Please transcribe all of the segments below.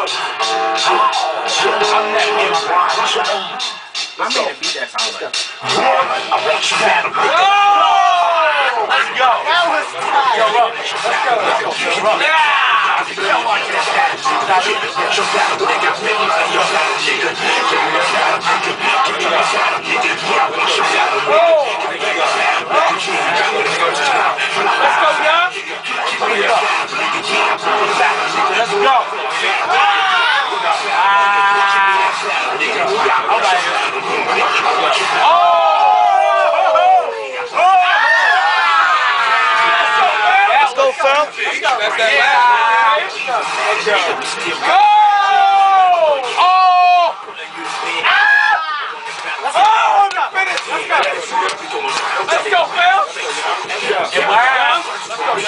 I'm. I made a beat that sounds like. I want you back. Let's go. That was tight. Yo, Ruff. Let's go. Let's go. Yeah. Yo, watch this shit. Let's Let's go, fam. That's that last Go! Oh! Oh, the finish! Let's go! Let's go, fam! And wow!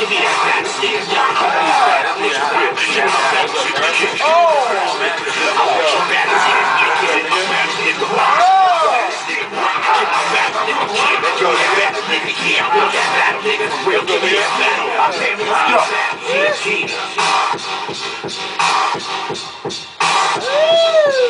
yo. Let's go. Wow.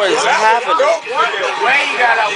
What is that happening? You got out?